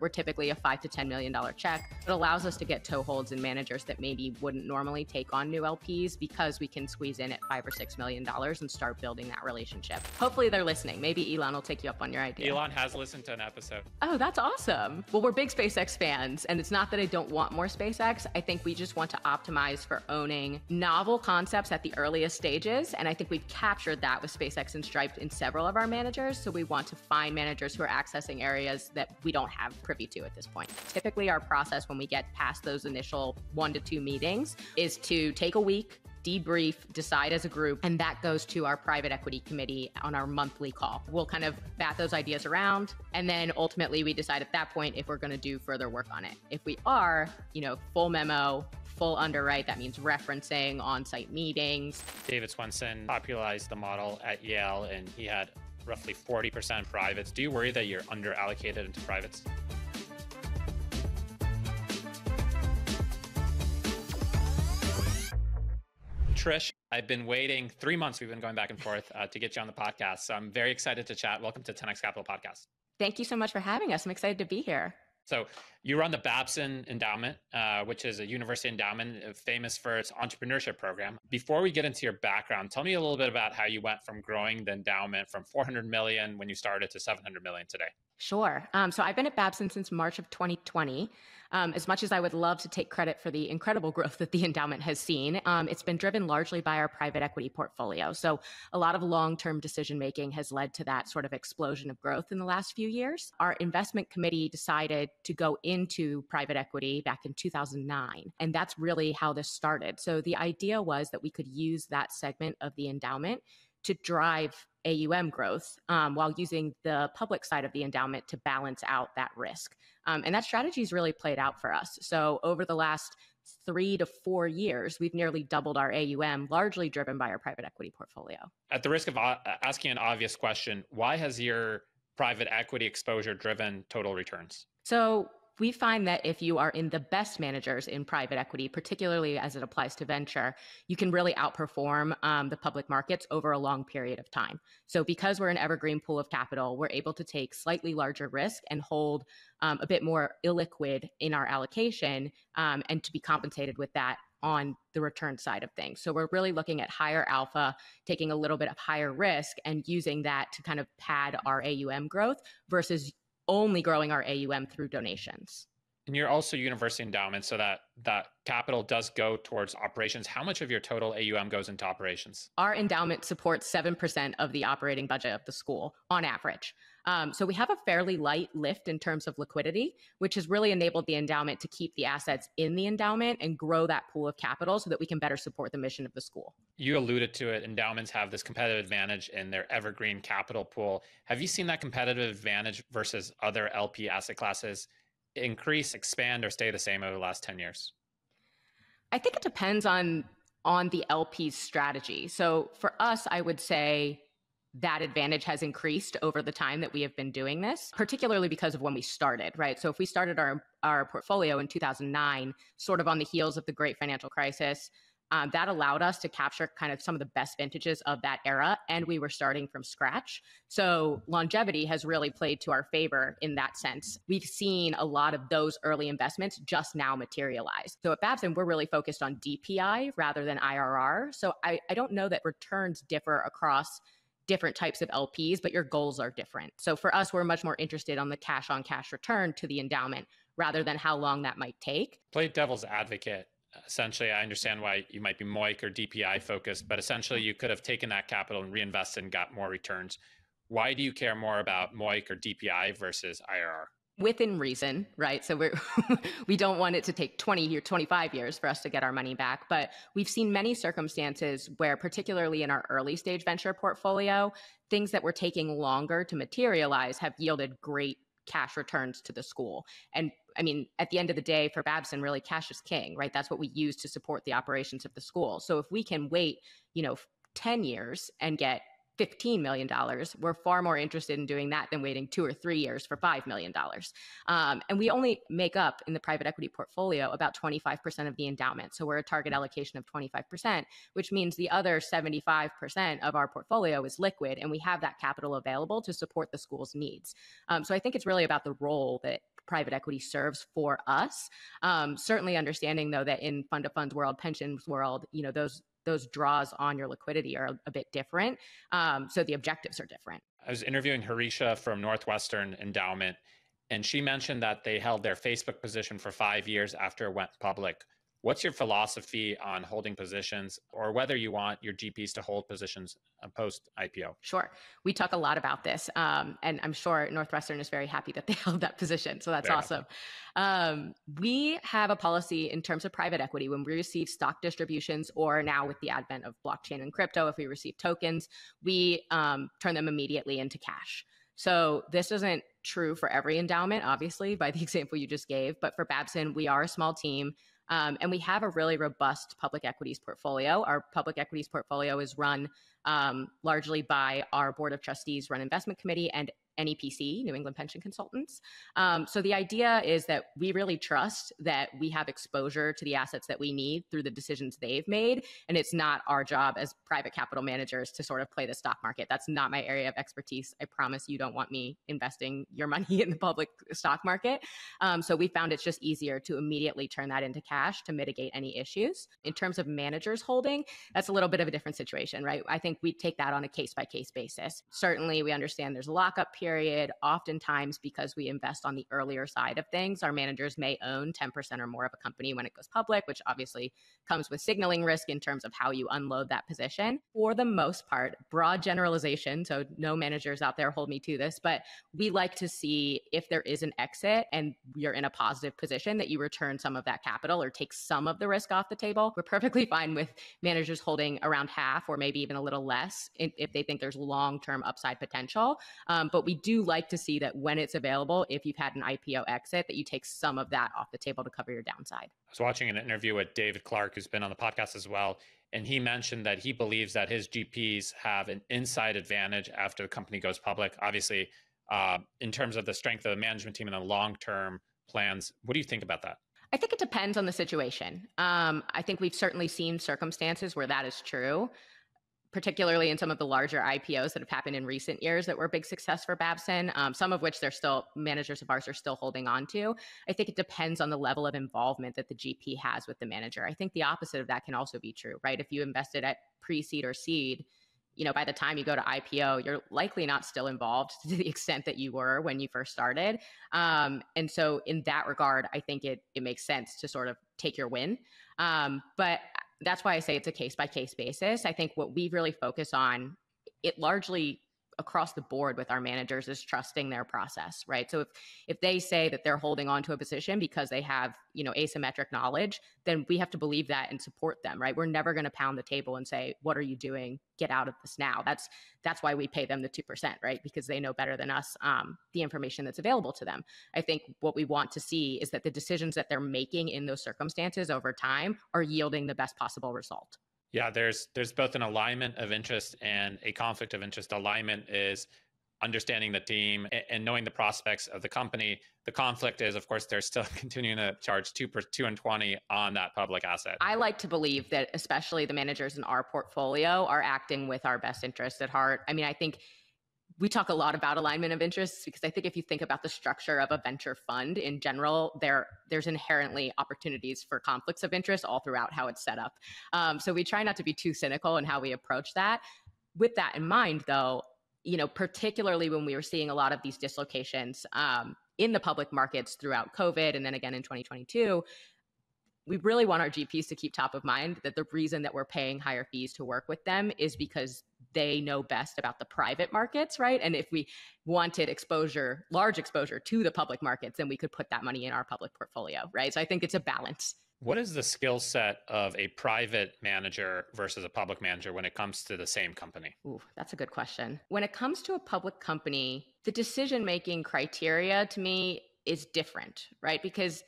We're typically a five to $10 million check. It allows us to get toeholds in managers that maybe wouldn't normally take on new LPs because we can squeeze in at five or $6 million and start building that relationship. Hopefully they're listening. Maybe Elon will take you up on your idea. Elon has listened to an episode. Oh, that's awesome. Well, we're big SpaceX fans. And it's not that I don't want more SpaceX. I think we just want to optimize for owning novel concepts at the earliest stages. And I think we've captured that with SpaceX and Stripe in several of our managers. So we want to find managers who are accessing areas that we don't have privy to at this point. Typically, our process when we get past those initial one to two meetings is to take a week, debrief, decide as a group, and that goes to our private equity committee on our monthly call. We'll kind of bat those ideas around, and then ultimately we decide at that point if we're going to do further work on it. If we are, you know, full memo, full underwrite, that means referencing on site meetings. David Swensen popularized the model at Yale, and he had roughly 40% privates. Do you worry that you're under allocated into privates? Trish, I've been waiting three months. We've been going back and forth uh, to get you on the podcast. So I'm very excited to chat. Welcome to 10X Capital Podcast. Thank you so much for having us. I'm excited to be here. So you run the Babson Endowment, uh, which is a university endowment uh, famous for its entrepreneurship program. Before we get into your background, tell me a little bit about how you went from growing the endowment from 400 million when you started to 700 million today. Sure. Um, so I've been at Babson since March of 2020. Um, as much as I would love to take credit for the incredible growth that the endowment has seen, um, it's been driven largely by our private equity portfolio. So a lot of long term decision making has led to that sort of explosion of growth in the last few years. Our investment committee decided to go into private equity back in 2009. And that's really how this started. So the idea was that we could use that segment of the endowment to drive AUM growth um, while using the public side of the endowment to balance out that risk. Um, and that strategy has really played out for us. So over the last three to four years, we've nearly doubled our AUM, largely driven by our private equity portfolio. At the risk of uh, asking an obvious question, why has your private equity exposure driven total returns? So we find that if you are in the best managers in private equity, particularly as it applies to venture, you can really outperform um, the public markets over a long period of time. So, because we're an evergreen pool of capital, we're able to take slightly larger risk and hold um, a bit more illiquid in our allocation um, and to be compensated with that on the return side of things. So we're really looking at higher alpha, taking a little bit of higher risk and using that to kind of pad our AUM growth versus only growing our AUM through donations. And you're also university endowment, so that that capital does go towards operations. How much of your total AUM goes into operations? Our endowment supports seven percent of the operating budget of the school on average. Um, so we have a fairly light lift in terms of liquidity, which has really enabled the endowment to keep the assets in the endowment and grow that pool of capital so that we can better support the mission of the school. You alluded to it. Endowments have this competitive advantage in their evergreen capital pool. Have you seen that competitive advantage versus other LP asset classes increase, expand, or stay the same over the last 10 years? I think it depends on on the LP's strategy. So for us, I would say that advantage has increased over the time that we have been doing this, particularly because of when we started, right? So if we started our, our portfolio in 2009, sort of on the heels of the great financial crisis, um, that allowed us to capture kind of some of the best vintages of that era. And we were starting from scratch. So longevity has really played to our favor in that sense. We've seen a lot of those early investments just now materialize. So at Babson, we're really focused on DPI rather than IRR. So I, I don't know that returns differ across different types of LPs, but your goals are different. So for us, we're much more interested on the cash on cash return to the endowment rather than how long that might take. Play devil's advocate. Essentially, I understand why you might be MOIC or DPI focused, but essentially you could have taken that capital and reinvested and got more returns. Why do you care more about MOIC or DPI versus IRR? Within reason, right? So we're we don't want it to take 20 or 25 years for us to get our money back, but we've seen many circumstances where particularly in our early stage venture portfolio, things that were taking longer to materialize have yielded great cash returns to the school. And I mean, at the end of the day for Babson, really cash is king, right? That's what we use to support the operations of the school. So if we can wait, you know, 10 years and get $15 million. We're far more interested in doing that than waiting two or three years for $5 million. Um, and we only make up in the private equity portfolio about 25% of the endowment. So we're a target allocation of 25%, which means the other 75% of our portfolio is liquid and we have that capital available to support the school's needs. Um, so I think it's really about the role that private equity serves for us. Um, certainly understanding though that in fund of funds world, pensions world, you know, those those draws on your liquidity are a bit different. Um, so the objectives are different. I was interviewing Harisha from Northwestern Endowment, and she mentioned that they held their Facebook position for five years after it went public. What's your philosophy on holding positions or whether you want your GPs to hold positions uh, post IPO? Sure. We talk a lot about this. Um, and I'm sure Northwestern is very happy that they held that position. So that's awesome. Um, we have a policy in terms of private equity when we receive stock distributions, or now with the advent of blockchain and crypto, if we receive tokens, we um, turn them immediately into cash. So this isn't true for every endowment, obviously, by the example you just gave. But for Babson, we are a small team. Um, and we have a really robust public equities portfolio. Our public equities portfolio is run um, largely by our board of trustees run investment committee and NEPC, New England Pension Consultants. Um, so the idea is that we really trust that we have exposure to the assets that we need through the decisions they've made. And it's not our job as private capital managers to sort of play the stock market. That's not my area of expertise. I promise you don't want me investing your money in the public stock market. Um, so we found it's just easier to immediately turn that into cash to mitigate any issues. In terms of managers holding, that's a little bit of a different situation, right? I think we take that on a case by case basis. Certainly, we understand there's a lockup period period, oftentimes because we invest on the earlier side of things, our managers may own 10% or more of a company when it goes public, which obviously comes with signaling risk in terms of how you unload that position. For the most part, broad generalization, so no managers out there hold me to this, but we like to see if there is an exit and you're in a positive position that you return some of that capital or take some of the risk off the table. We're perfectly fine with managers holding around half or maybe even a little less if they think there's long term upside potential. Um, but we do like to see that when it's available, if you've had an IPO exit, that you take some of that off the table to cover your downside. I was watching an interview with David Clark, who's been on the podcast as well. And he mentioned that he believes that his GPs have an inside advantage after the company goes public. Obviously, uh, in terms of the strength of the management team and the long term plans, what do you think about that? I think it depends on the situation. Um, I think we've certainly seen circumstances where that is true particularly in some of the larger IPOs that have happened in recent years that were big success for Babson, um, some of which they're still managers of ours are still holding on to. I think it depends on the level of involvement that the GP has with the manager. I think the opposite of that can also be true, right? If you invested at pre seed or seed, you know, by the time you go to IPO, you're likely not still involved to the extent that you were when you first started. Um, and so, in that regard, I think it it makes sense to sort of take your win. Um, but that's why I say it's a case by case basis. I think what we've really focus on, it largely across the board with our managers is trusting their process right? So if if they say that they're holding on to a position because they have you know asymmetric knowledge then we have to believe that and support them right? We're never going to pound the table and say what are you doing? Get out of this now. That's that's why we pay them the 2% right? Because they know better than us um, the information that's available to them. I think what we want to see is that the decisions that they're making in those circumstances over time are yielding the best possible result yeah, there's there's both an alignment of interest and a conflict of interest. Alignment is understanding the team and knowing the prospects of the company. The conflict is, of course, they're still continuing to charge two per two and twenty on that public asset. I like to believe that, especially the managers in our portfolio, are acting with our best interest at heart. I mean, I think we talk a lot about alignment of interests because I think if you think about the structure of a venture fund in general, there there's inherently opportunities for conflicts of interest all throughout how it's set up. Um, so we try not to be too cynical in how we approach that. With that in mind, though, you know, particularly when we were seeing a lot of these dislocations um, in the public markets throughout COVID and then again in 2022, we really want our GPs to keep top of mind that the reason that we're paying higher fees to work with them is because they know best about the private markets, right? And if we wanted exposure, large exposure to the public markets, then we could put that money in our public portfolio, right? So I think it's a balance. What is the skill set of a private manager versus a public manager when it comes to the same company? Ooh, that's a good question. When it comes to a public company, the decision making criteria to me is different, right? Because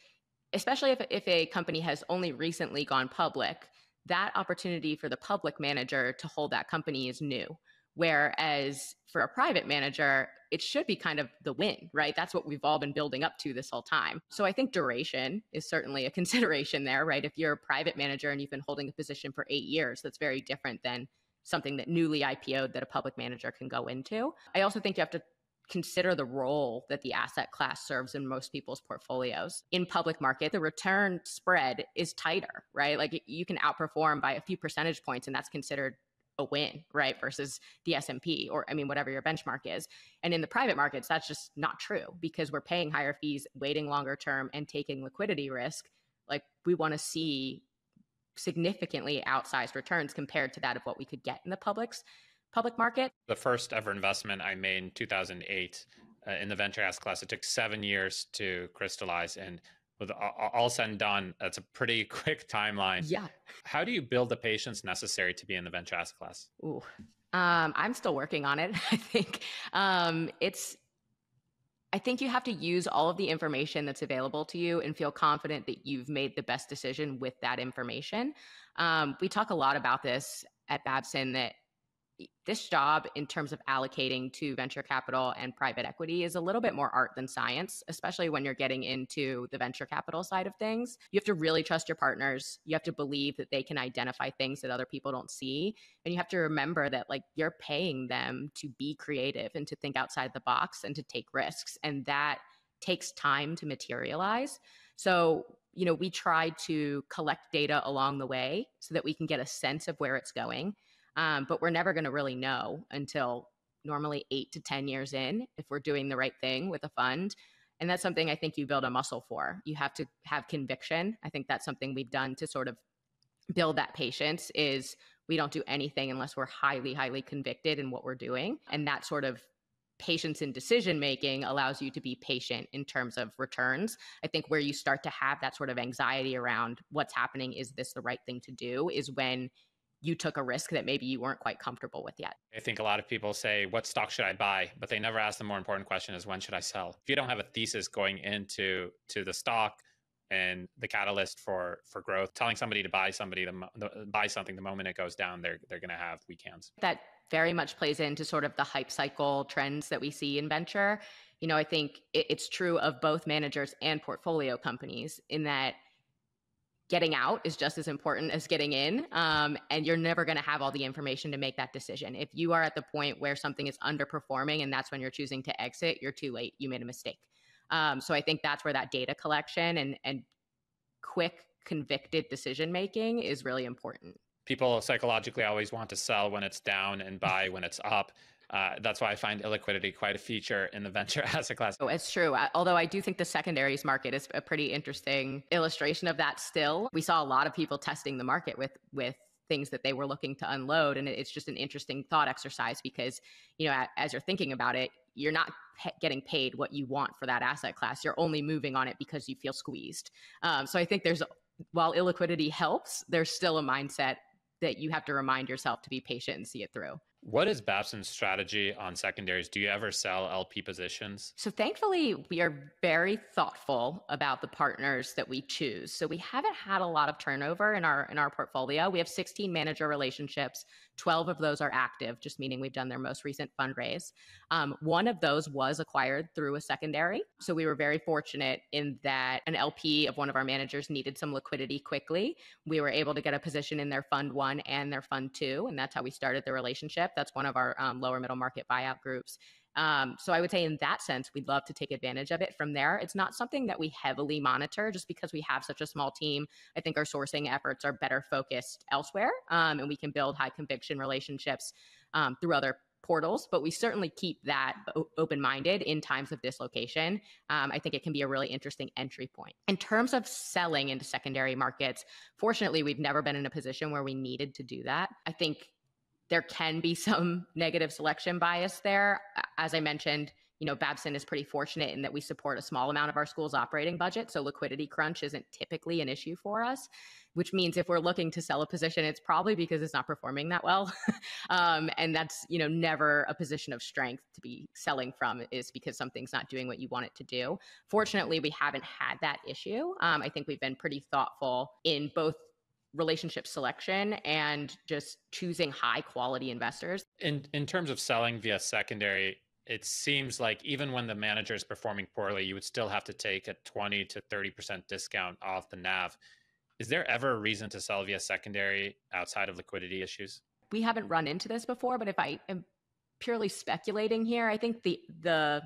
especially if, if a company has only recently gone public, that opportunity for the public manager to hold that company is new. Whereas for a private manager, it should be kind of the win, right? That's what we've all been building up to this whole time. So I think duration is certainly a consideration there, right? If you're a private manager and you've been holding a position for eight years, that's very different than something that newly IPO'd that a public manager can go into. I also think you have to consider the role that the asset class serves in most people's portfolios. In public market, the return spread is tighter, right? Like you can outperform by a few percentage points and that's considered a win, right? Versus the S&P or I mean whatever your benchmark is. And in the private markets that's just not true because we're paying higher fees, waiting longer term and taking liquidity risk. Like we want to see significantly outsized returns compared to that of what we could get in the public's public market. The first ever investment I made in 2008 uh, in the venture asset class, it took seven years to crystallize. And with all said and done, that's a pretty quick timeline. Yeah. How do you build the patience necessary to be in the venture asset class? Ooh, um, I'm still working on it. I think um, it's. I think you have to use all of the information that's available to you and feel confident that you've made the best decision with that information. Um, we talk a lot about this at Babson that this job in terms of allocating to venture capital and private equity is a little bit more art than science especially when you're getting into the venture capital side of things. You have to really trust your partners. You have to believe that they can identify things that other people don't see. And you have to remember that like you're paying them to be creative and to think outside the box and to take risks and that takes time to materialize. So you know we try to collect data along the way so that we can get a sense of where it's going um, but we're never going to really know until normally eight to 10 years in if we're doing the right thing with a fund. And that's something I think you build a muscle for. You have to have conviction. I think that's something we've done to sort of build that patience is we don't do anything unless we're highly highly convicted in what we're doing and that sort of patience in decision making allows you to be patient in terms of returns. I think where you start to have that sort of anxiety around what's happening, is this the right thing to do, is when you took a risk that maybe you weren't quite comfortable with yet. I think a lot of people say, What stock should I buy? But they never ask the more important question is when should I sell? If you don't have a thesis going into to the stock and the catalyst for for growth, telling somebody to buy somebody to, the, buy something the moment it goes down, they're they're going to have weak hands. That very much plays into sort of the hype cycle trends that we see in venture. You know, I think it, it's true of both managers and portfolio companies in that getting out is just as important as getting in. Um, and you're never going to have all the information to make that decision. If you are at the point where something is underperforming and that's when you're choosing to exit, you're too late. You made a mistake. Um, so I think that's where that data collection and, and quick, convicted decision making is really important. People psychologically always want to sell when it's down and buy when it's up. Uh, that's why I find illiquidity quite a feature in the venture asset class. Oh, it's true. Although I do think the secondaries market is a pretty interesting illustration of that. Still, we saw a lot of people testing the market with with things that they were looking to unload, and it's just an interesting thought exercise because you know as you're thinking about it, you're not getting paid what you want for that asset class. You're only moving on it because you feel squeezed. Um, so I think there's while illiquidity helps, there's still a mindset that you have to remind yourself to be patient and see it through. What is Babson's strategy on secondaries? Do you ever sell LP positions? So, thankfully, we are very thoughtful about the partners that we choose. So, we haven't had a lot of turnover in our in our portfolio. We have 16 manager relationships. 12 of those are active, just meaning we've done their most recent fundraise. Um, one of those was acquired through a secondary. So, we were very fortunate in that an LP of one of our managers needed some liquidity quickly. We were able to get a position in their fund one and their fund two, and that's how we started the relationship. That's one of our um, lower middle market buyout groups. Um, so I would say in that sense, we'd love to take advantage of it from there. It's not something that we heavily monitor just because we have such a small team. I think our sourcing efforts are better focused elsewhere um, and we can build high conviction relationships um, through other portals, but we certainly keep that open minded in times of dislocation. Um, I think it can be a really interesting entry point. In terms of selling into secondary markets, fortunately, we've never been in a position where we needed to do that. I think there can be some negative selection bias there. As I mentioned, you know, Babson is pretty fortunate in that we support a small amount of our school's operating budget. So liquidity crunch isn't typically an issue for us, which means if we're looking to sell a position, it's probably because it's not performing that well. um, and that's, you know, never a position of strength to be selling from is because something's not doing what you want it to do. Fortunately, we haven't had that issue. Um, I think we've been pretty thoughtful in both relationship selection and just choosing high quality investors. In in terms of selling via secondary, it seems like even when the manager is performing poorly, you would still have to take a 20 to 30% discount off the NAV. Is there ever a reason to sell via secondary outside of liquidity issues? We haven't run into this before, but if I am purely speculating here. I think the the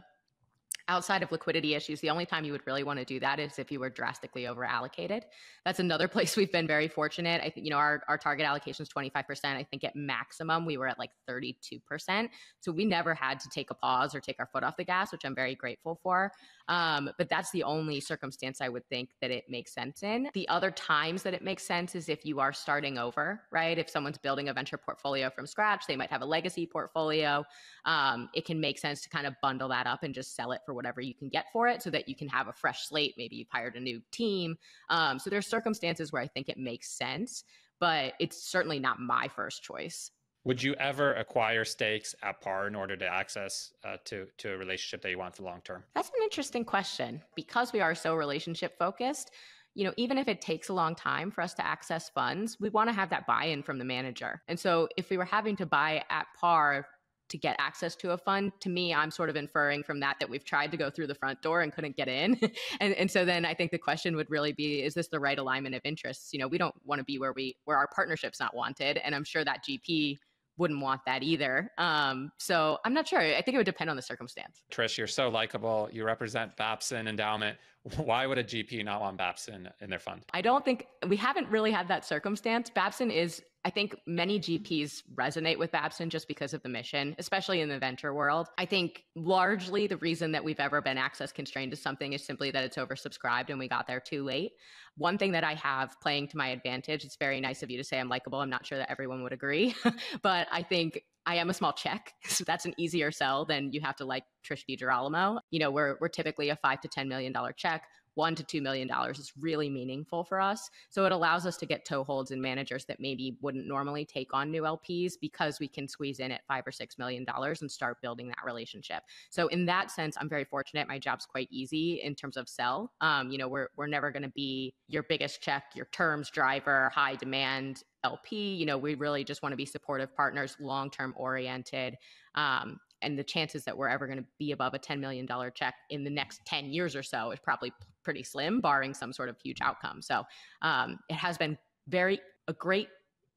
outside of liquidity issues, the only time you would really want to do that is if you were drastically over allocated. That's another place we've been very fortunate. I think, you know, our, our target allocation is 25%. I think at maximum we were at like 32%. So we never had to take a pause or take our foot off the gas, which I'm very grateful for. Um, but that's the only circumstance I would think that it makes sense in. The other times that it makes sense is if you are starting over, right? If someone's building a venture portfolio from scratch, they might have a legacy portfolio. Um, it can make sense to kind of bundle that up and just sell it for whatever you can get for it so that you can have a fresh slate. Maybe you've hired a new team. Um, so there's circumstances where I think it makes sense, but it's certainly not my first choice. Would you ever acquire stakes at par in order to access uh, to to a relationship that you want for long term? That's an interesting question because we are so relationship focused. You know, even if it takes a long time for us to access funds, we want to have that buy-in from the manager. And so, if we were having to buy at par to get access to a fund to me i'm sort of inferring from that that we've tried to go through the front door and couldn't get in and, and so then i think the question would really be is this the right alignment of interests you know we don't want to be where we where our partnership's not wanted and i'm sure that gp wouldn't want that either. Um, so I'm not sure. I think it would depend on the circumstance. Trish, you're so likable. You represent Babson Endowment. Why would a GP not want Babson in their fund? I don't think we haven't really had that circumstance. Babson is, I think many mm-hmm. GPs resonate with Babson just because of the mission, especially in the venture world. I think largely the reason that we've ever been access constrained to something is simply that it's oversubscribed and we got there too late. One thing that I have playing to my advantage, it's very nice of you to say I'm likable. I'm not sure that everyone would agree, but I think I am a small check, so that's an easier sell than you have to like Trish DiGirolomo. You know, we're we're typically a five to ten million dollar check one to two million dollars is really meaningful for us. So it allows us to get toeholds in managers that maybe wouldn't normally take on new LPs because we can squeeze in at five or six million dollars and start building that relationship. So in that sense, I'm very fortunate. My job's quite easy in terms of sell. Um, you know, we're we're never going to be your biggest check, your terms driver, high demand LP. You know, we really just want to be supportive partners, long term oriented. Um, and the chances that we're ever going to be above a $10 million check in the next 10 years or so is probably pretty slim, barring some sort of huge outcome. So um, it has been very a great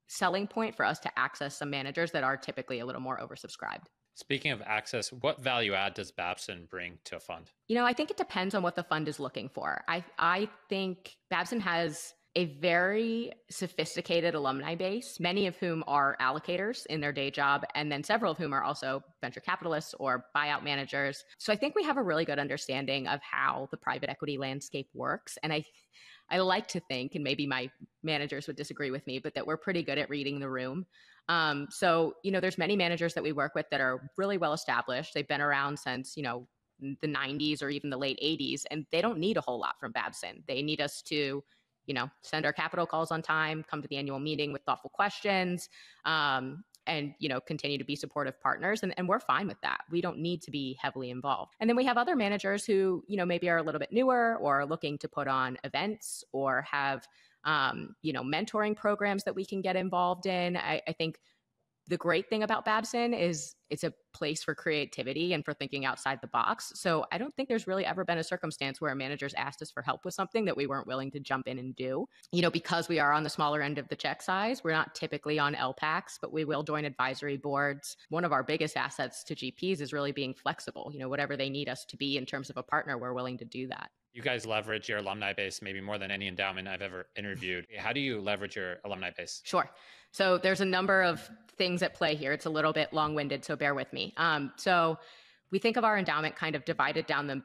selling point for us to access some managers that are typically a little more oversubscribed. Speaking of access, what value add does Babson bring to a fund? You know, I think it depends on what the fund is looking for. I I think Babson has a very sophisticated alumni base, many of whom are allocators in their day job, and then several of whom are also venture capitalists or buyout managers. So I think we have a really good understanding of how the private equity landscape works. And I I like to think, and maybe my managers would disagree with me, but that we're pretty good at reading the room. Um, so, you know, there's many managers that we work with that are really well established. They've been around since, you know, the 90s or even the late 80s, and they don't need a whole lot from Babson. They need us to you know, send our capital calls on time, come to the annual meeting with thoughtful questions, um, and you know continue to be supportive partners and, and we're fine with that. We don't need to be heavily involved. And then we have other managers who you know maybe are a little bit newer or are looking to put on events or have um, you know mentoring programs that we can get involved in. I, I think the great thing about Babson is it's a place for creativity and for thinking outside the box. So I don't think there's really ever been a circumstance where a manager's asked us for help with something that we weren't willing to jump in and do. You know, because we are on the smaller end of the check size, we're not typically on LPACs, but we will join advisory boards. One of our biggest assets to GPs is really being flexible. You know, whatever they need us to be in terms of a partner, we're willing to do that. You guys leverage your alumni base maybe more than any endowment I've ever interviewed. How do you leverage your alumni base? Sure. So there's a number of things at play here. It's a little bit long winded, so bear with me. Um, so we think of our endowment kind of divided down the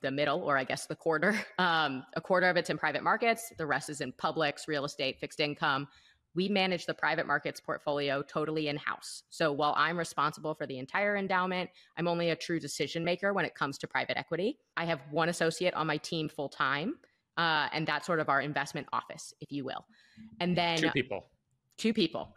the middle, or I guess the quarter. Um, a quarter of it's in private markets, the rest is in publics, real estate, fixed income. We manage the private markets portfolio totally in house. So while I'm responsible for the entire endowment, I'm only a true decision maker when it comes to private equity. I have one associate on my team full time, uh, and that's sort of our investment office, if you will. And then two people two people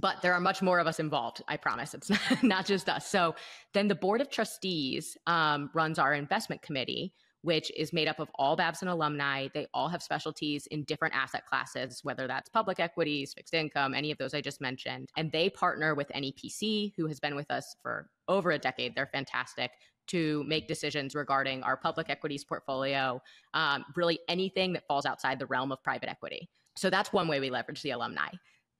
but there are much more of us involved i promise it's not, not just us so then the board of trustees um, runs our investment committee which is made up of all babson alumni. They all have specialties in different asset classes whether that's public equities fixed income any of those i just mentioned. And they partner with nepc who has been with us for over a decade. They're fantastic to make decisions regarding our public equities portfolio um, really anything that falls outside the realm of private equity. So that's one way we leverage the alumni.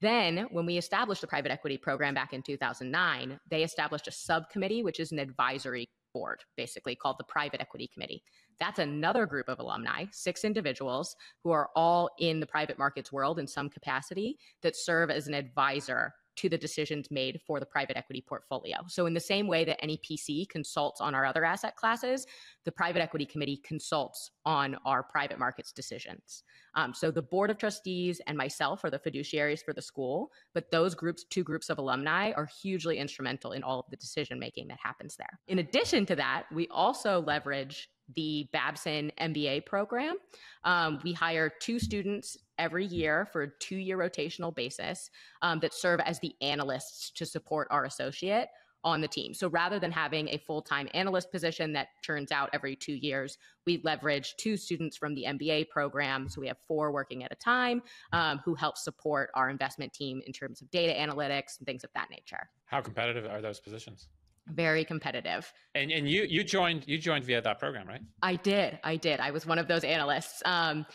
Then, when we established the private equity program back in 2009, they established a subcommittee, which is an advisory board, basically called the Private Equity Committee. That's another group of alumni, six individuals who are all in the private markets world in some capacity that serve as an advisor to the decisions made for the private equity portfolio. So, in the same way that NEPC consults on our other asset classes, the private equity committee consults on our private markets decisions. Um, so, the board of trustees and myself are the fiduciaries for the school, but those groups, two groups of alumni, are hugely instrumental in all of the decision making that happens there. In addition to that, we also leverage the Babson MBA program. Um, we hire two students every year for a two year rotational basis um, that serve as the analysts to support our associate on the team. So rather than having a full time analyst position that turns out every two years, we leverage two students from the MBA program. So we have four working at a time um, who help support our investment team in terms of data analytics and things of that nature. How competitive are those positions? Very competitive. And and you you joined you joined via that program, right? I did. I did. I was one of those analysts. Um,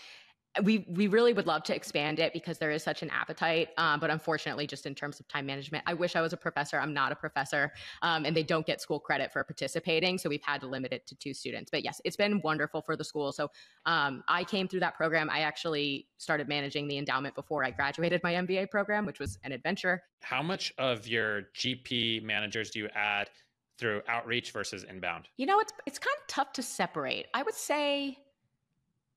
we we really would love to expand it because there is such an appetite um, but unfortunately just in terms of time management i wish i was a professor. I'm not a professor um, and they don't get school credit for participating so we've had to limit it to two students. But yes it's been wonderful for the school. So um, i came through that program. I actually started managing the endowment before i graduated my mba program which was an adventure. How much of your gp managers do you add through outreach versus inbound? You know it's it's kind of tough to separate. I would say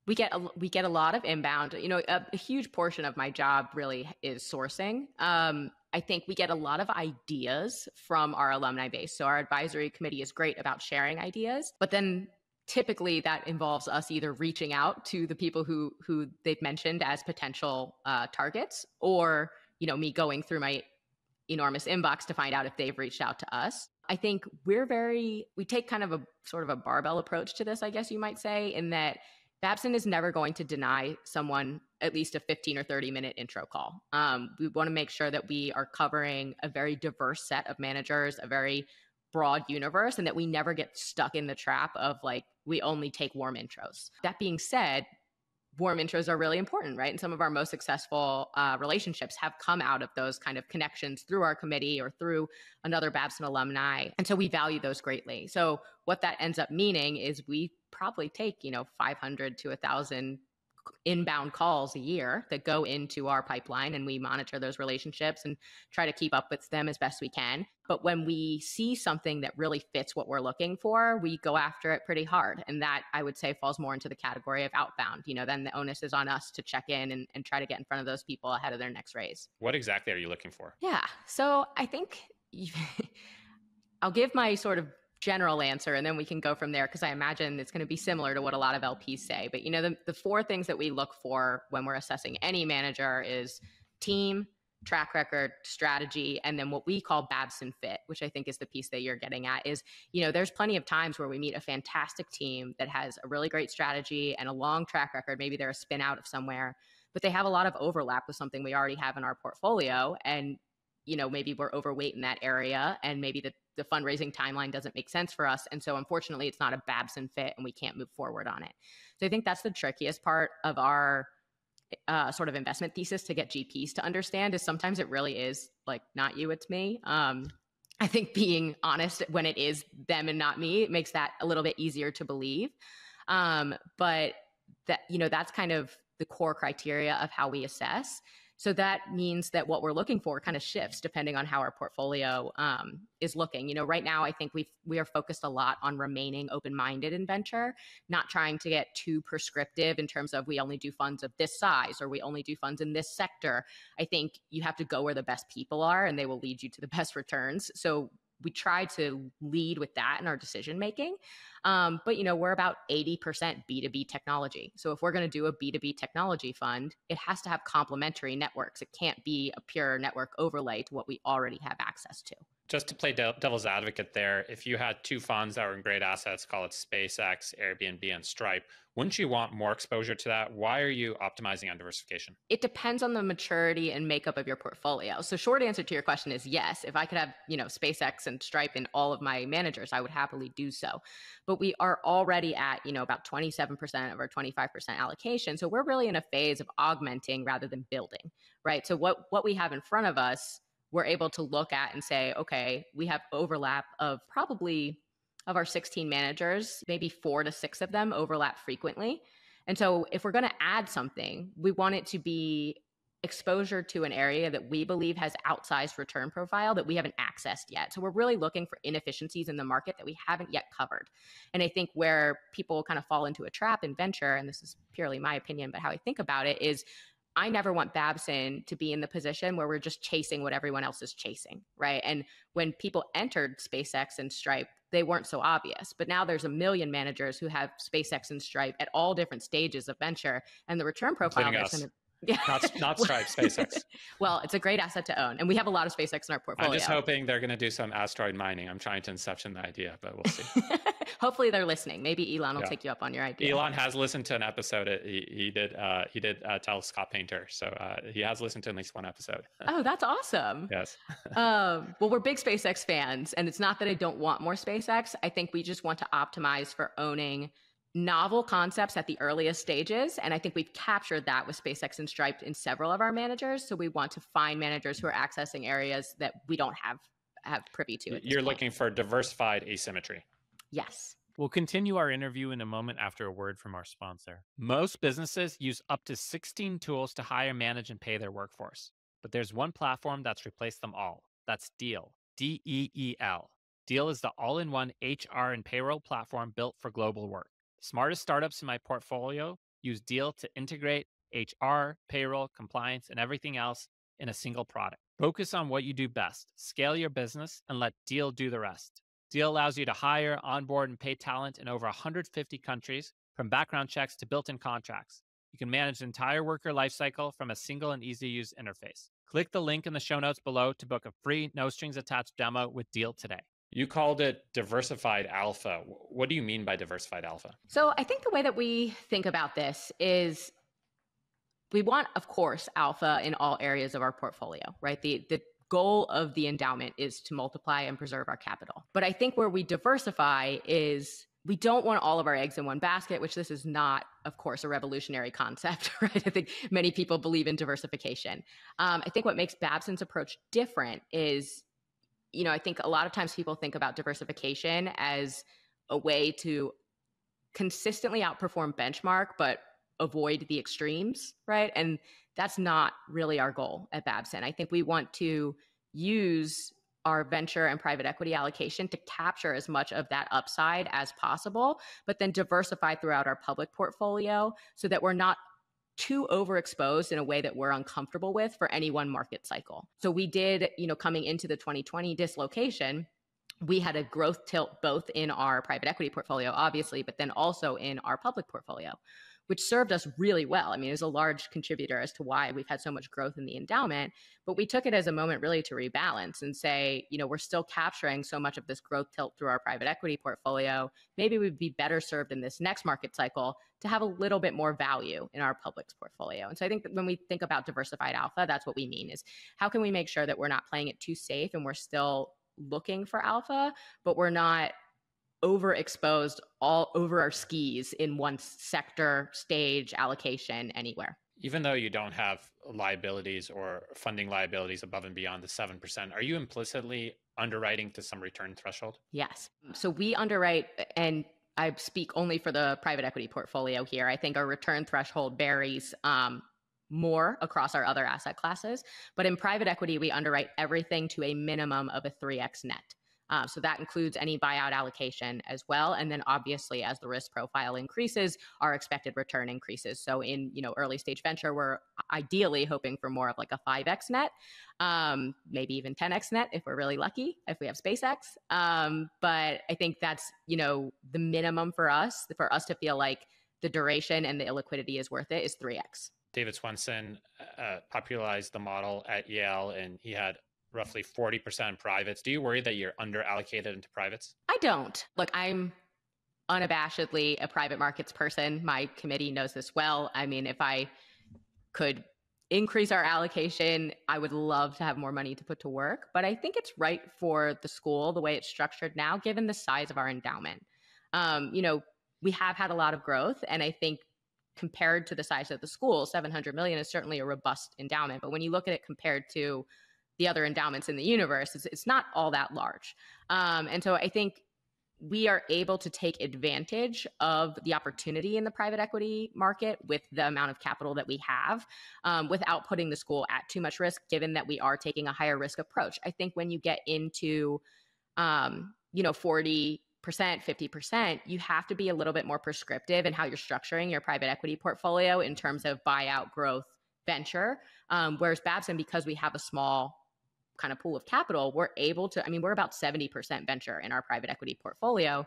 we get a, we get a lot of inbound. You know, a, a huge portion of my job really is sourcing. Um, I think we get a lot of ideas from our alumni base. So our advisory committee is great about sharing ideas, but then typically that involves us either reaching out to the people who who they've mentioned as potential uh, targets, or you know me going through my enormous inbox to find out if they've reached out to us. I think we're very we take kind of a sort of a barbell approach to this, I guess you might say, in that Babson is never going to deny someone at least a 15 or 30 minute intro call. Um, we want to make sure that we are covering a very diverse set of managers, a very broad universe, and that we never get stuck in the trap of like, we only take warm intros. That being said, warm intros are really important, right? And some of our most successful uh, relationships have come out of those kind of connections through our committee or through another Babson alumni. And so we value those greatly. So what that ends up meaning is we probably take, you know, 500 to 1,000 inbound calls a year that go into our pipeline and we monitor those relationships and try to keep up with them as best we can. But when we see something that really fits what we're looking for, we go after it pretty hard. And that I would say falls more into the category of outbound. You know, then the onus is on us to check in and, and try to get in front of those people ahead of their next raise. What exactly are you looking for? Yeah. So I think I'll give my sort of general answer and then we can go from there because I imagine it's going to be similar to what a lot of LPs say. But you know, the, the four things that we look for when we're assessing any manager is team, track record, strategy, and then what we call Babson fit, which I think is the piece that you're getting at is, you know, there's plenty of times where we meet a fantastic team that has a really great strategy and a long track record. Maybe they're a spin out of somewhere, but they have a lot of overlap with something we already have in our portfolio. And you know maybe we're overweight in that area and maybe the, the fundraising timeline doesn't make sense for us. And so unfortunately it's not a babson fit and we can't move forward on it. So i think that's the trickiest part of our uh, sort of investment thesis to get gps to understand is sometimes it really is like not you it's me. Um, i think being honest when it is them and not me makes that a little bit easier to believe. Um, but that you know that's kind of the core criteria of how we assess so that means that what we're looking for kind of shifts depending on how our portfolio um, is looking. You know, right now I think we we are focused a lot on remaining open minded in venture, not trying to get too prescriptive in terms of we only do funds of this size or we only do funds in this sector. I think you have to go where the best people are, and they will lead you to the best returns. So we try to lead with that in our decision making. Um, but you know, we're about 80% B2B technology. So if we're going to do a B2B technology fund, it has to have complementary networks. It can't be a pure network overlay to what we already have access to. just to play devil's advocate there, if you had two funds that were in great assets, call it SpaceX, Airbnb, and Stripe, wouldn't you want more exposure to that? Why are you optimizing on diversification? It depends on the maturity and makeup of your portfolio. So short answer to your question is yes. If I could have, you know, SpaceX and Stripe in all of my managers, I would happily do so. But we are already at, you know, about 27% of our 25% allocation. So we're really in a phase of augmenting rather than building, right? So what what we have in front of us we're able to look at and say, okay, we have overlap of probably of our 16 managers, maybe four to six of them overlap frequently. And so if we're going to add something, we want it to be exposure to an area that we believe has outsized return profile that we haven't accessed yet. So we're really looking for inefficiencies in the market that we haven't yet covered. And I think where people kind of fall into a trap in venture, and this is purely my opinion, but how I think about it is I never want Babson to be in the position where we're just chasing what everyone else is chasing, right? And when people entered SpaceX and Stripe, they weren't so obvious. But now there's a million managers who have SpaceX and Stripe at all different stages of venture, and the return profile is going to yeah. Not, not Stripe, SpaceX. well, it's a great asset to own. And we have a lot of SpaceX in our portfolio. I'm just hoping they're going to do some asteroid mining. I'm trying to inception the idea, but we'll see. Hopefully they're listening. Maybe Elon will yeah. take you up on your idea. Elon has listened to an episode. He, he did uh, he did uh, tell Scott Painter. So uh, he has listened to at least one episode. oh, that's awesome. Yes. um, well, we're big SpaceX fans. And it's not that I don't want more SpaceX. I think we just want to optimize for owning – novel concepts at the earliest stages. And I think we've captured that with SpaceX and Stripe in several of our managers. So we want to find managers who are accessing areas that we don't have have privy to. You're looking for diversified asymmetry. Yes. We'll continue our interview in a moment after a word from our sponsor. Most businesses use up to 16 tools to hire, manage, and pay their workforce. But there's one platform that's replaced them all. That's Deel. D E E L. Deel is the all in one HR and payroll platform built for global work. Smartest startups in my portfolio use Deel to integrate HR, payroll, compliance, and everything else in a single product. Focus on what you do best, scale your business, and let Deel do the rest. Deel allows you to hire, onboard, and pay talent in over 150 countries, from background checks to built in contracts. You can manage the entire worker lifecycle from a single and easy to use interface. Click the link in the show notes below to book a free, no strings attached demo with Deel today. You called it diversified alpha. What do you mean by diversified alpha? So, I think the way that we think about this is we want, of course, alpha in all areas of our portfolio, right? The, the goal of the endowment is to multiply and preserve our capital. But I think where we diversify is we don't want all of our eggs in one basket, which this is not, of course, a revolutionary concept, right? I think many people believe in diversification. Um, I think what makes Babson's approach different is you know, I think a lot of times people think about diversification as a way to consistently outperform benchmark, but avoid the extremes, right? And that's not really our goal at Babson. I think we want to use our venture and private equity allocation to capture as much of that upside as possible, but then diversify throughout our public portfolio so that we're not too overexposed in a way that we're uncomfortable with for any one market cycle. So we did, you know, coming into the 2020 dislocation, we had a growth tilt both in our private equity portfolio, obviously, but then also in our public portfolio which served us really well. I mean, it was a large contributor as to why we've had so much growth in the endowment, but we took it as a moment really to rebalance and say, you know, we're still capturing so much of this growth tilt through our private equity portfolio. Maybe we'd be better served in this next market cycle to have a little bit more value in our public's portfolio. And so I think that when we think about diversified alpha, that's what we mean is how can we make sure that we're not playing it too safe and we're still looking for alpha, but we're not overexposed all over our skis in one sector, stage, allocation, anywhere. Even though you don't have liabilities or funding liabilities above and beyond the 7%, are you implicitly underwriting to some return threshold? Yes. So we underwrite, and I speak only for the private equity portfolio here. I think our return threshold varies um, more across our other asset classes. But in private equity, we underwrite everything to a minimum of a 3x net. Uh, so that includes any buyout allocation as well. And then obviously, as the risk profile increases, our expected return increases. So in you know early stage venture, we're ideally hoping for more of like a 5x net, um, maybe even 10x net if we're really lucky, if we have SpaceX. Um, but I think that's you know the minimum for us for us to feel like the duration and the illiquidity is worth it is 3x. David Swensen uh, popularized the model at Yale, and he had roughly 40% privates. Do you worry that you're under allocated into privates? I don't. Look, I'm unabashedly a private markets person. My committee knows this well. I mean, if I could increase our allocation, I would love to have more money to put to work. But I think it's right for the school the way it's structured now, given the size of our endowment. Um, you know, we have had a lot of growth, and I think compared to the size of the school, 700 million is certainly a robust endowment. But when you look at it compared to the other endowments in the universe, it's, it's not all that large. Um, and so I think we are able to take advantage of the opportunity in the private equity market with the amount of capital that we have um, without putting the school at too much risk, given that we are taking a higher risk approach. I think when you get into, um, you know, 40, percent 50% you have to be a little bit more prescriptive in how you're structuring your private equity portfolio in terms of buyout growth venture um, whereas babson because we have a small kind of pool of capital, we're able to, I mean, we're about 70% venture in our private equity portfolio,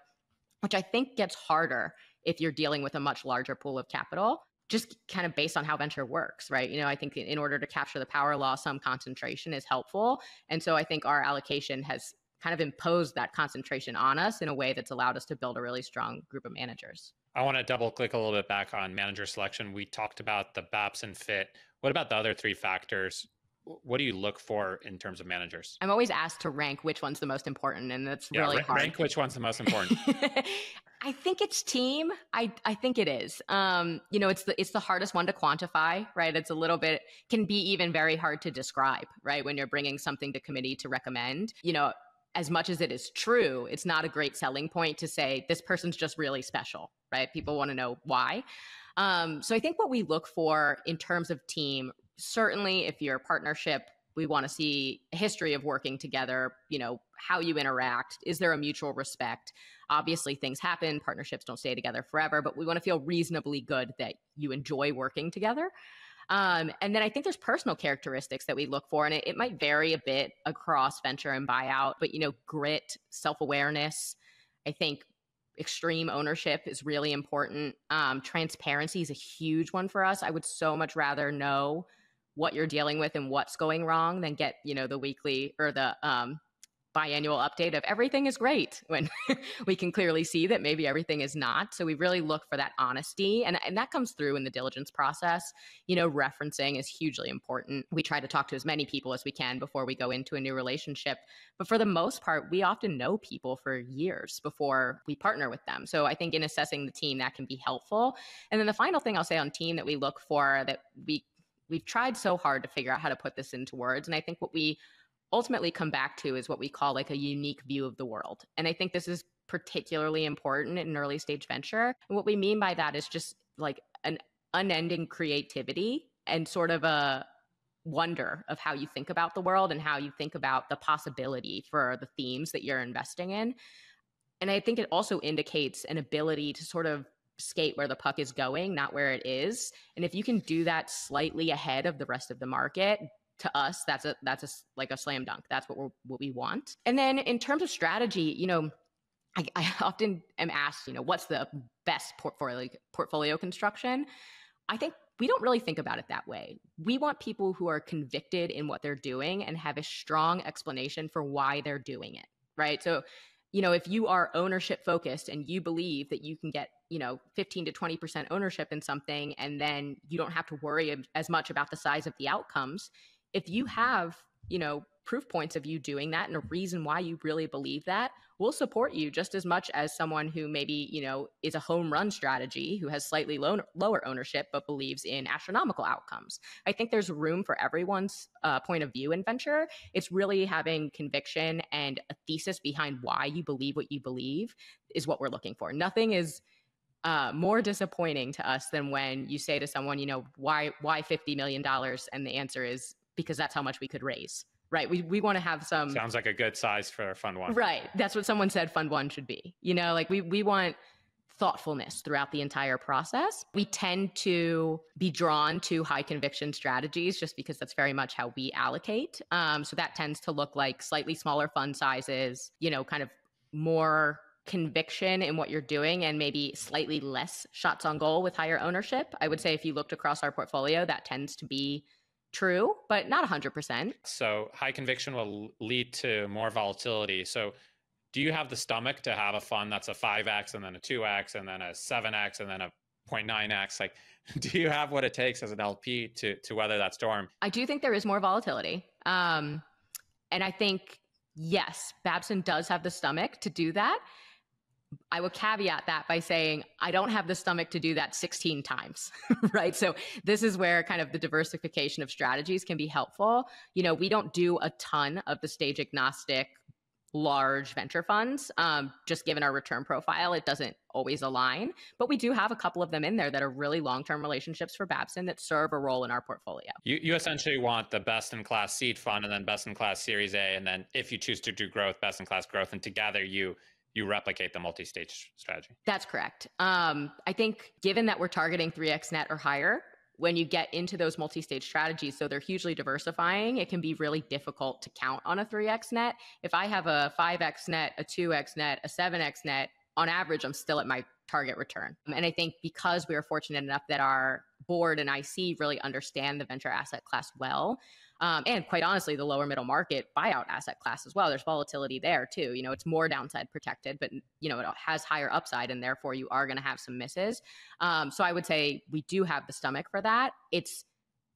which I think gets harder if you're dealing with a much larger pool of capital, just kind of based on how venture works, right? You know, I think in order to capture the power law, some concentration is helpful. And so I think our allocation has kind of imposed that concentration on us in a way that's allowed us to build a really strong group of managers. I want to double click a little bit back on manager selection. We talked about the BAPS and fit. What about the other three factors? What do you look for in terms of managers? I'm always asked to rank which one's the most important, and that's yeah, really rank, hard. Rank which one's the most important. I think it's team. I I think it is. Um, you know, it's the it's the hardest one to quantify, right? It's a little bit can be even very hard to describe, right? When you're bringing something to committee to recommend, you know. As much as it is true, it's not a great selling point to say this person's just really special, right? People want to know why. Um, so I think what we look for in terms of team certainly if you're a partnership we want to see a history of working together you know how you interact is there a mutual respect? Obviously things happen partnerships don't stay together forever but we want to feel reasonably good that you enjoy working together. Um, and then i think there's personal characteristics that we look for and it, it might vary a bit across venture and buyout but you know grit self-awareness i think extreme ownership is really important. Um, transparency is a huge one for us. I would so much rather know what you're dealing with and what's going wrong than get you know the weekly or the um, biannual update of everything is great when we can clearly see that maybe everything is not. So we really look for that honesty and, and that comes through in the diligence process. You know referencing is hugely important. We try to talk to as many people as we can before we go into a new relationship but for the most part we often know people for years before we partner with them. So i think in assessing the team that can be helpful. And then the final thing i'll say on team that we look for that we we've tried so hard to figure out how to put this into words. And I think what we ultimately come back to is what we call like a unique view of the world. And I think this is particularly important in early stage venture. And what we mean by that is just like an unending creativity and sort of a wonder of how you think about the world and how you think about the possibility for the themes that you're investing in. And I think it also indicates an ability to sort of skate where the puck is going, not where it is. And if you can do that slightly ahead of the rest of the market, to us, that's a that's a like a slam dunk. That's what we what we want. And then in terms of strategy, you know, I, I often am asked, you know, what's the best portfolio portfolio construction? I think we don't really think about it that way. We want people who are convicted in what they're doing and have a strong explanation for why they're doing it, right? So, you know, if you are ownership focused and you believe that you can get you know 15 to 20% ownership in something and then you don't have to worry as much about the size of the outcomes. If you have you know proof points of you doing that and a reason why you really believe that we'll support you just as much as someone who maybe you know is a home run strategy who has slightly low, lower ownership but believes in astronomical outcomes. I think there's room for everyone's uh, point of view in venture. It's really having conviction and a thesis behind why you believe what you believe is what we're looking for. Nothing is uh, more disappointing to us than when you say to someone, you know, why why fifty million dollars, and the answer is because that's how much we could raise. Right. We we want to have some. Sounds like a good size for Fund One. Right. That's what someone said Fund One should be. You know, like we we want thoughtfulness throughout the entire process. We tend to be drawn to high conviction strategies just because that's very much how we allocate. Um, so that tends to look like slightly smaller fund sizes, you know, kind of more conviction in what you're doing and maybe slightly less shots on goal with higher ownership. I would say if you looked across our portfolio, that tends to be true, but not 100%. So high conviction will lead to more volatility. So do you have the stomach to have a fund that's a 5x and then a 2x and then a 7x and then a 0.9x like do you have what it takes as an lp to to weather that storm i do think there is more volatility um, and i think yes babson does have the stomach to do that I will caveat that by saying I don't have the stomach to do that 16 times, right? So this is where kind of the diversification of strategies can be helpful. You know, we don't do a ton of the stage agnostic large venture funds. Um, just given our return profile, it doesn't always align. But we do have a couple of them in there that are really long term relationships for Babson that serve a role in our portfolio. You, you essentially want the best in class seed fund and then best in class Series A. And then if you choose to do growth, best in class growth. And together you you replicate the multi-stage strategy. That's correct. Um, I think given that we're targeting 3x net or higher, when you get into those multi-stage strategies so they're hugely diversifying it can be really difficult to count on a 3x net if i have a 5x net a 2x net a 7x net on average i'm still at my target return and i think because we are fortunate enough that our board and ic really understand the venture asset class well um, and quite honestly, the lower middle market buyout asset class as well. There's volatility there too. You know, it's more downside protected, but you know, it has higher upside, and therefore you are going to have some misses. Um, so I would say we do have the stomach for that. It's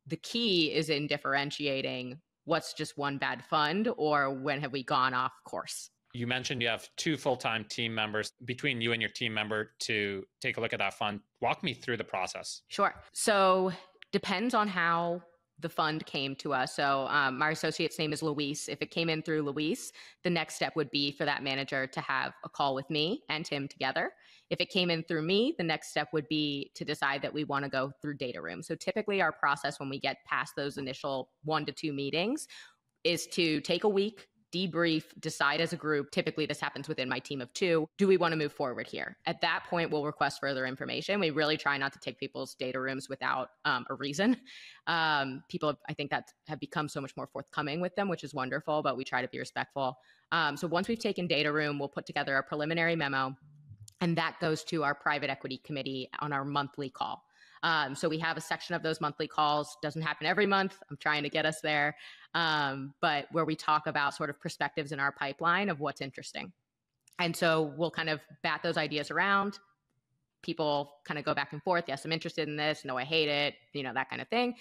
the key is in differentiating what's just one bad fund or when have we gone off course. You mentioned you have two full time team members between you and your team member to take a look at that fund. Walk me through the process. Sure. So depends on how the fund came to us. So um, our associate's name is Luis. If it came in through Luis, the next step would be for that manager to have a call with me and him together. If it came in through me, the next step would be to decide that we want to go through data room. So typically our process when we get past those initial one to two meetings is to take a week debrief, decide as a group. Typically, this happens within my team of two. Do we want to move forward here? At that point, we'll request further information. We really try not to take people's data rooms without um, a reason. Um, people, I think, that have become so much more forthcoming with them, which is wonderful, but we try to be respectful. Um, so once we've taken data room, we'll put together a preliminary memo. And that goes to our private equity committee on our monthly call. Um, so we have a section of those monthly calls. Doesn't happen every month. I'm trying to get us there, um, but where we talk about sort of perspectives in our pipeline of what's interesting. And so we'll kind of bat those ideas around. People kind of go back and forth. Yes, I'm interested in this. No, I hate it. You know that kind of thing.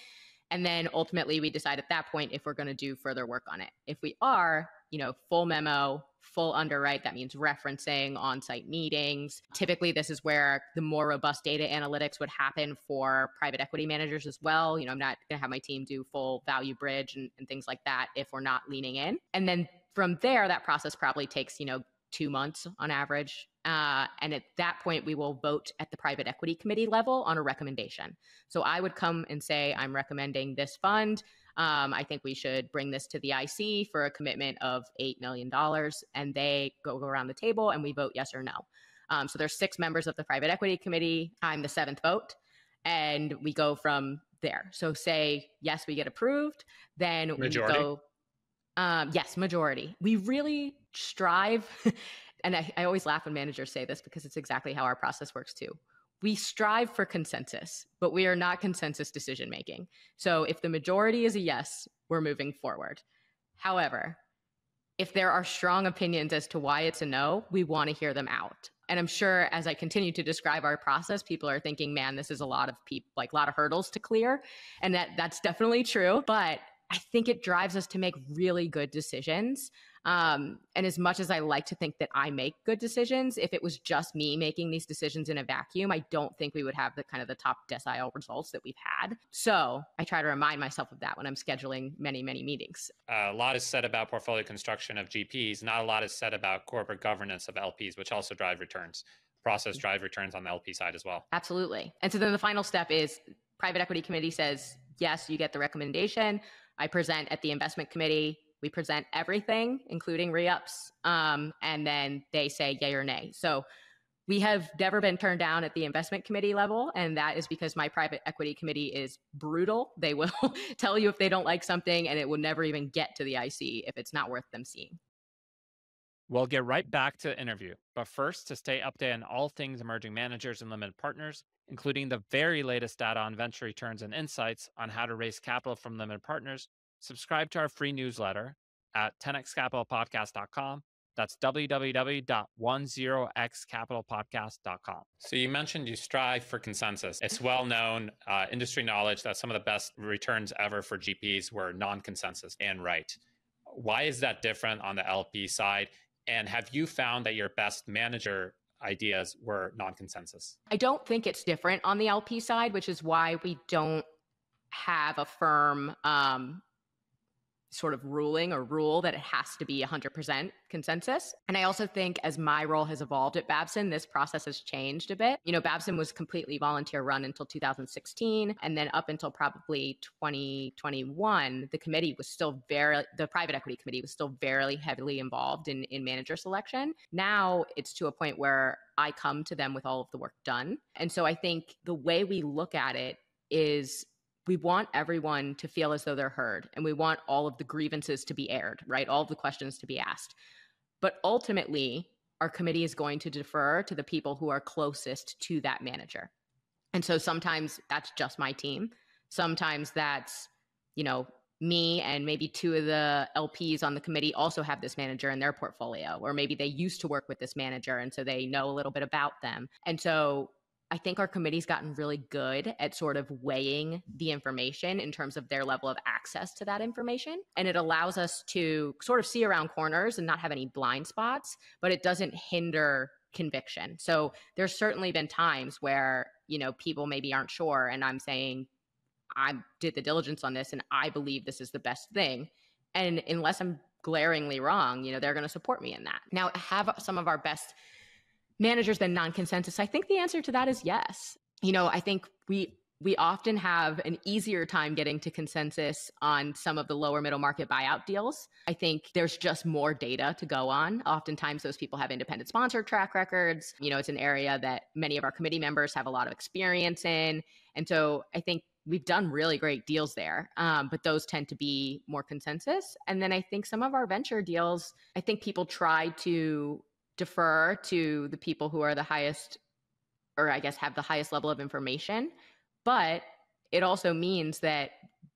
And then ultimately, we decide at that point if we're going to do further work on it. If we are, you know, full memo, full underwrite. That means referencing on site meetings. Typically, this is where the more robust data analytics would happen for private equity managers as well. You know, I'm not going to have my team do full value bridge and, and things like that if we're not leaning in. And then from there, that process probably takes, you know, two months on average. Uh, and at that point, we will vote at the private equity committee level on a recommendation. So I would come and say, I'm recommending this fund. Um, I think we should bring this to the IC for a commitment of $8 million. And they go around the table and we vote yes or no. Um, so there's six members of the private equity committee. I'm the seventh vote. And we go from there. So say, yes, we get approved. Then majority. we go, um, yes, majority. We really strive. and I, I always laugh when managers say this because it's exactly how our process works too we strive for consensus, but we are not consensus decision making. So if the majority is a yes, we're moving forward. However, if there are strong opinions as to why it's a no, we want to hear them out. And I'm sure as I continue to describe our process, people are thinking, man, this is a lot of people, like a lot of hurdles to clear. And that that's definitely true. But I think it drives us to make really good decisions. Um, and as much as I like to think that I make good decisions, if it was just me making these decisions in a vacuum, I don't think we would have the kind of the top decile results that we've had. So I try to remind myself of that when I'm scheduling many, many meetings. Uh, a lot is said about portfolio construction of GPs. Not a lot is said about corporate governance of LPs, which also drive returns. Process drive returns on the LP side as well. Absolutely. And so then the final step is private equity committee says, yes, you get the recommendation. I present at the investment committee we present everything, including re-ups, um, and then they say yay or nay. So we have never been turned down at the investment committee level, and that is because my private equity committee is brutal. They will tell you if they don't like something, and it will never even get to the IC if it's not worth them seeing. We'll get right back to the interview, but first, to stay updated on all things emerging managers and limited partners, including the very latest data on venture returns and insights on how to raise capital from limited partners, subscribe to our free newsletter at 10xcapitalpodcast.com. That's www.10xcapitalpodcast.com. So you mentioned you strive for consensus. It's well known uh, industry knowledge that some of the best returns ever for GPs were non-consensus and right. Why is that different on the LP side? And have you found that your best manager ideas were non-consensus? I don't think it's different on the LP side, which is why we don't have a firm um, sort of ruling or rule that it has to be 100% consensus. And I also think as my role has evolved at Babson, this process has changed a bit. You know, Babson was completely volunteer run until 2016. And then up until probably 2021, the committee was still very, the private equity committee was still very heavily involved in, in manager selection. Now it's to a point where I come to them with all of the work done. And so I think the way we look at it is we want everyone to feel as though they're heard and we want all of the grievances to be aired, right? All of the questions to be asked. But ultimately, our committee is going to defer to the people who are closest to that manager. And so sometimes that's just my team. Sometimes that's, you know, me and maybe two of the LPs on the committee also have this manager in their portfolio, or maybe they used to work with this manager and so they know a little bit about them. And so I think our committee's gotten really good at sort of weighing the information in terms of their level of access to that information. And it allows us to sort of see around corners and not have any blind spots, but it doesn't hinder conviction. So there's certainly been times where, you know, people maybe aren't sure and I'm saying I did the diligence on this and I believe this is the best thing. And unless I'm glaringly wrong, you know, they're going to support me in that. Now, have some of our best managers than non-consensus? I think the answer to that is yes. You know, I think we we often have an easier time getting to consensus on some of the lower middle market buyout deals. I think there's just more data to go on. Oftentimes, those people have independent sponsor track records. You know, it's an area that many of our committee members have a lot of experience in. And so I think we've done really great deals there, um, but those tend to be more consensus. And then I think some of our venture deals, I think people try to defer to the people who are the highest or I guess have the highest level of information. But it also means that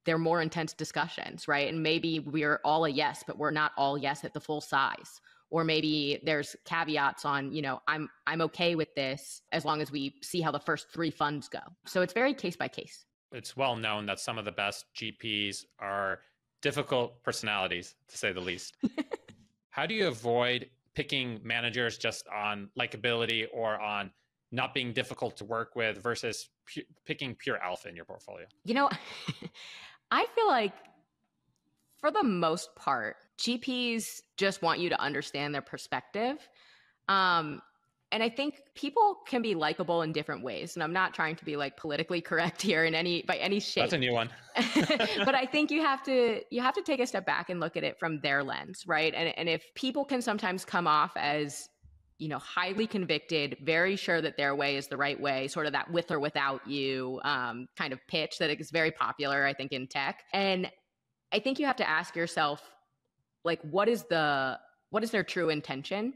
they're more intense discussions, right? And maybe we're all a yes, but we're not all yes at the full size. Or maybe there's caveats on, you know, I'm I'm okay with this as long as we see how the first three funds go. So it's very case by case. It's well known that some of the best GPs are difficult personalities, to say the least. how do you avoid picking managers just on likability or on not being difficult to work with versus pu- picking pure alpha in your portfolio? You know, I feel like for the most part, GPs just want you to understand their perspective. Um, and I think people can be likable in different ways. And I'm not trying to be like politically correct here in any by any shape. That's a new one. but I think you have to you have to take a step back and look at it from their lens, right? And and if people can sometimes come off as you know highly convicted very sure that their way is the right way sort of that with or without you um, kind of pitch that is very popular i think in tech and i think you have to ask yourself like what is the what is their true intention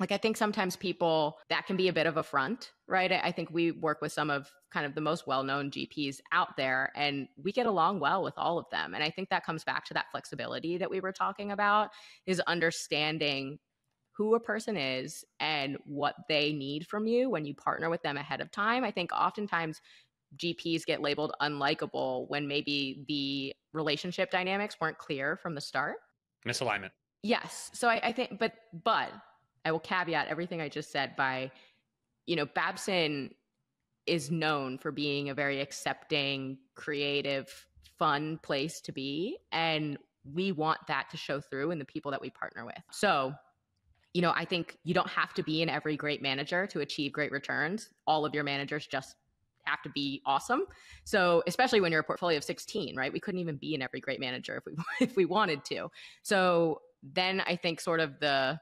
like i think sometimes people that can be a bit of a front right? I think we work with some of kind of the most well-known gps out there and we get along well with all of them. And i think that comes back to that flexibility that we were talking about is understanding who a person is and what they need from you when you partner with them ahead of time. I think oftentimes gps get labeled unlikable when maybe the relationship dynamics weren't clear from the start. Misalignment. Yes. So I, I think but but I will caveat everything I just said by, you know, Babson is known for being a very accepting, creative, fun place to be. And we want that to show through in the people that we partner with. So, you know, I think you don't have to be in every great manager to achieve great returns. All of your managers just have to be awesome. So, especially when you're a portfolio of 16, right? We couldn't even be in every great manager if we if we wanted to. So, then I think sort of the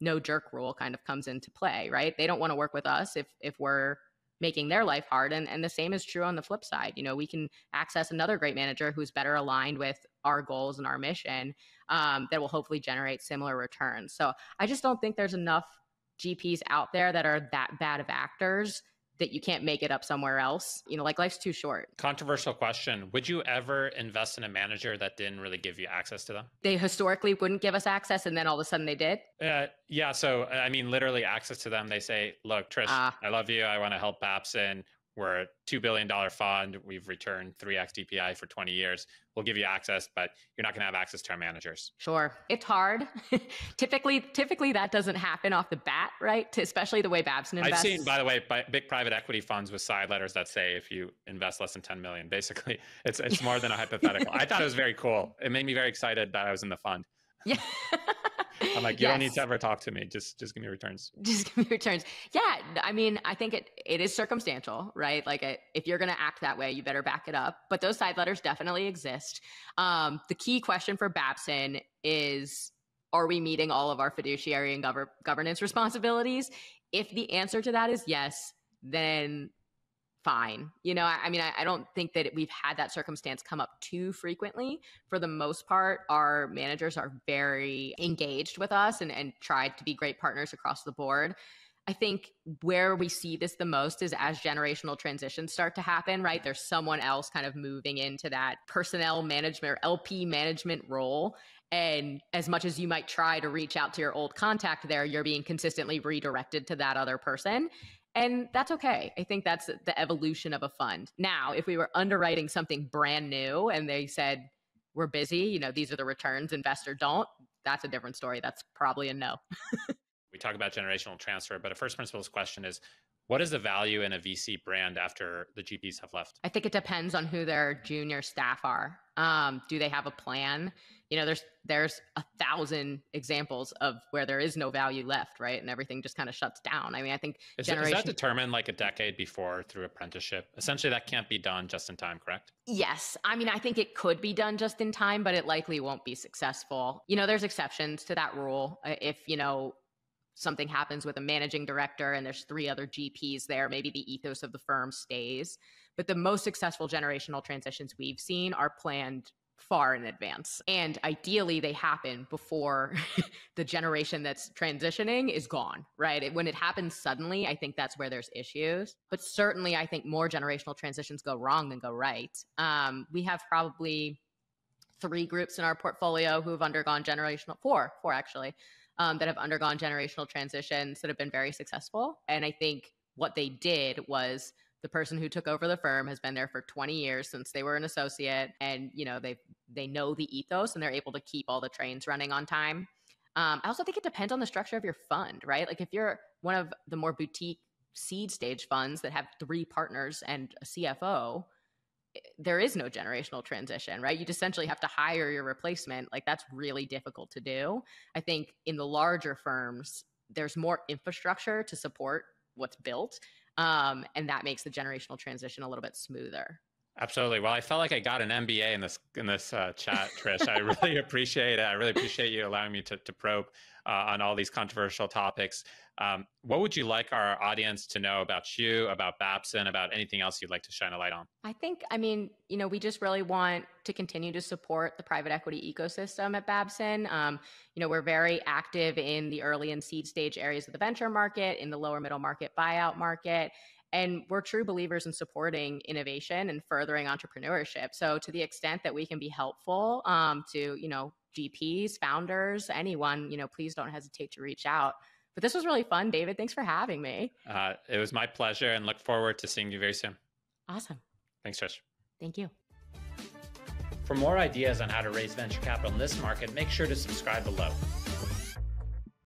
no jerk rule kind of comes into play, right? They don't want to work with us if if we're making their life hard and and the same is true on the flip side you know we can access another great manager who's better aligned with our goals and our mission um, that will hopefully generate similar returns so i just don't think there's enough gps out there that are that bad of actors that you can't make it up somewhere else. You know, like life's too short. Controversial question. Would you ever invest in a manager that didn't really give you access to them? They historically wouldn't give us access and then all of a sudden they did? Uh, yeah. So, I mean, literally access to them. They say, look, Trish, uh, I love you. I want to help Babson. We're a $2 billion fund. We've returned 3x DPI for 20 years. We'll give you access, but you're not going to have access to our managers. Sure. It's hard. typically, typically that doesn't happen off the bat, right? To, especially the way Babson invests. I've seen, by the way, big private equity funds with side letters that say if you invest less than 10 million, basically it's, it's more than a hypothetical. I thought it was very cool. It made me very excited that I was in the fund. Yeah. I'm like, you yes. don't need to ever talk to me. Just just give me returns. Just give me returns. Yeah, I mean, I think it it is circumstantial, right? Like, it, if you're going to act that way, you better back it up. But those side letters definitely exist. Um, the key question for Babson is: Are we meeting all of our fiduciary and gov- governance responsibilities? If the answer to that is yes, then fine. You know, I, I mean, I, I, don't think that we've had that circumstance come up too frequently. For the most part, our managers are very engaged with us and, and try to be great partners across the board. I think where we see this the most is as generational transitions start to happen, right? There's someone else kind of moving into that personnel management or LP management role. And as much as you might try to reach out to your old contact there, you're being consistently redirected to that other person. And that's okay. I think that's the evolution of a fund. Now, if we were underwriting something brand new and they said, we're busy, you know, these are the returns, investor don't, that's a different story. That's probably a no. we talk about generational transfer, but a first principles question is what is the value in a VC brand after the GPs have left? I think it depends on who their junior staff are. Um, do they have a plan? You know, there's there's a thousand examples of where there is no value left, right, and everything just kind of shuts down. I mean, I think is, generation- is that determined like a decade before through apprenticeship? Essentially, that can't be done just in time, correct? Yes, I mean, I think it could be done just in time, but it likely won't be successful. You know, there's exceptions to that rule. If you know something happens with a managing director and there's three other GPs there, maybe the ethos of the firm stays. But the most successful generational transitions we've seen are planned far in advance. And ideally, they happen before the generation that's transitioning is gone, right? When it happens suddenly, I think that's where there's issues. But certainly, I think more generational transitions go wrong than go right. Um, we have probably three groups in our portfolio who have undergone generational, four, four actually, um, that have undergone generational transitions that have been very successful. And I think what they did was the person who took over the firm has been there for 20 years since they were an associate and you know they they know the ethos and they're able to keep all the trains running on time um, i also think it depends on the structure of your fund right like if you're one of the more boutique seed stage funds that have three partners and a cfo there is no generational transition, right? You essentially have to hire your replacement. Like that's really difficult to do. I think in the larger firms, there's more infrastructure to support what's built. Um, and that makes the generational transition a little bit smoother. Absolutely. Well, I felt like I got an MBA in this in this uh, chat, Trish. I really appreciate it. I really appreciate you allowing me to, to probe uh, on all these controversial topics. Um, what would you like our audience to know about you, about Babson, about anything else you'd like to shine a light on? I think, I mean, you know, we just really want to continue to support the private equity ecosystem at Babson. Um, you know, we're very active in the early and seed stage areas of the venture market, in the lower middle market buyout market. And we're true believers in supporting innovation and furthering entrepreneurship. So, to the extent that we can be helpful um, to, you know, GPs, founders, anyone, you know, please don't hesitate to reach out. But this was really fun, David. Thanks for having me. Uh, it was my pleasure and look forward to seeing you very soon. Awesome. Thanks, Trish. Thank you. For more ideas on how to raise venture capital in this market, make sure to subscribe below.